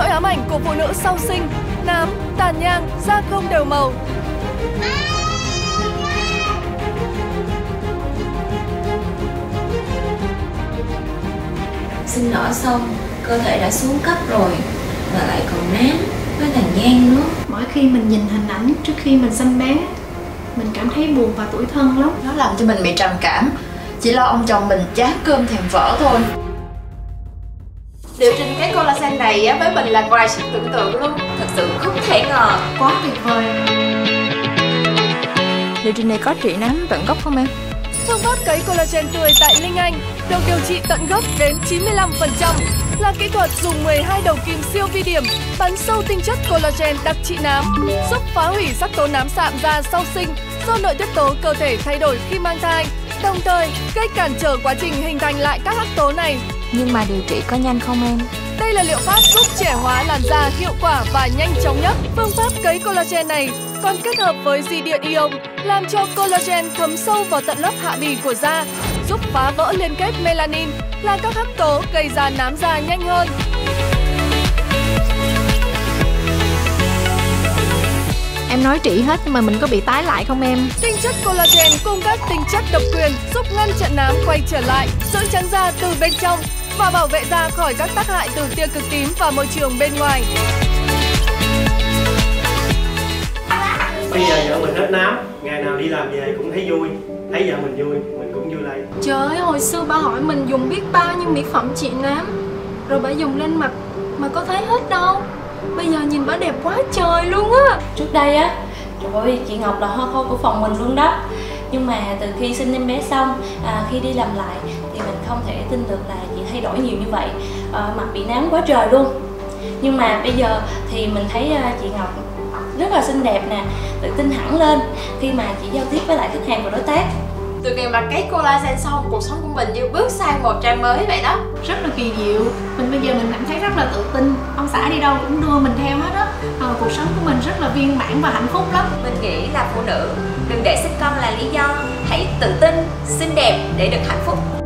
nỗi ám ảnh của phụ nữ sau sinh, nám, tàn nhang, da không đều màu. Sinh nở xong, cơ thể đã xuống cấp rồi và lại còn nám với tàn nhang nữa. Mỗi khi mình nhìn hình ảnh trước khi mình sinh bé, mình cảm thấy buồn và tủi thân lắm. Nó làm cho mình bị trầm cảm. Chỉ lo ông chồng mình chán cơm thèm phở thôi. Liệu trình cái collagen này á, với mình là ngoài sức tưởng tượng luôn Thật sự không thể ngờ. Quá tuyệt vời. Liệu trình này có trị nám tận gốc không em? Phương pháp cấy collagen tươi tại Linh Anh được điều trị tận gốc đến 95% là kỹ thuật dùng 12 đầu kim siêu vi điểm bắn sâu tinh chất collagen đặc trị nám, giúp phá hủy sắc tố nám sạm da sau sinh do nội tiết tố cơ thể thay đổi khi mang thai, đồng thời gây cản trở quá trình hình thành lại các hắc tố này nhưng mà điều trị có nhanh không em? Đây là liệu pháp giúp trẻ hóa làn da hiệu quả và nhanh chóng nhất. Phương pháp cấy collagen này còn kết hợp với di điện ion làm cho collagen thấm sâu vào tận lớp hạ bì của da, giúp phá vỡ liên kết melanin là các hắc tố gây ra nám da nhanh hơn. Nói trị hết nhưng mà mình có bị tái lại không em? Tinh chất collagen cung cấp tinh chất độc quyền giúp ngăn chặn nám quay trở lại, giữ trắng da từ bên trong và bảo vệ da khỏi các tác hại từ tia cực tím và môi trường bên ngoài. Bây giờ vợ mình hết nám, ngày nào đi làm về cũng thấy vui, thấy vợ mình vui, mình cũng vui lại. Trời ơi, hồi xưa ba hỏi mình dùng biết bao nhiêu mỹ phẩm trị nám, rồi bà dùng lên mặt mà có thấy hết đâu. Bây giờ nhìn bả đẹp quá trời luôn á. Trước đây á, trời ơi, chị Ngọc là hoa khôi của phòng mình luôn đó. Nhưng mà từ khi sinh em bé xong à, khi đi làm lại thì mình không thể tin được là chị thay đổi nhiều như vậy. À, mặt bị nám quá trời luôn. Nhưng mà bây giờ thì mình thấy à, chị Ngọc rất là xinh đẹp nè tự tin hẳn lên khi mà chị giao tiếp với lại khách hàng và đối tác từ ngày mà cái collagen xong cuộc sống của mình như bước sang một trang mới vậy đó. Rất là kỳ diệu. Mình bây giờ mình cảm thấy rất là tự tin. Ông xã đi đâu cũng đưa mình theo hết á. À, cuộc sống của mình rất là viên mãn và hạnh phúc lắm. Mình nghĩ là phụ nữ đừng để sinh con là lý do. Hãy tự tin xinh đẹp để được hạnh phúc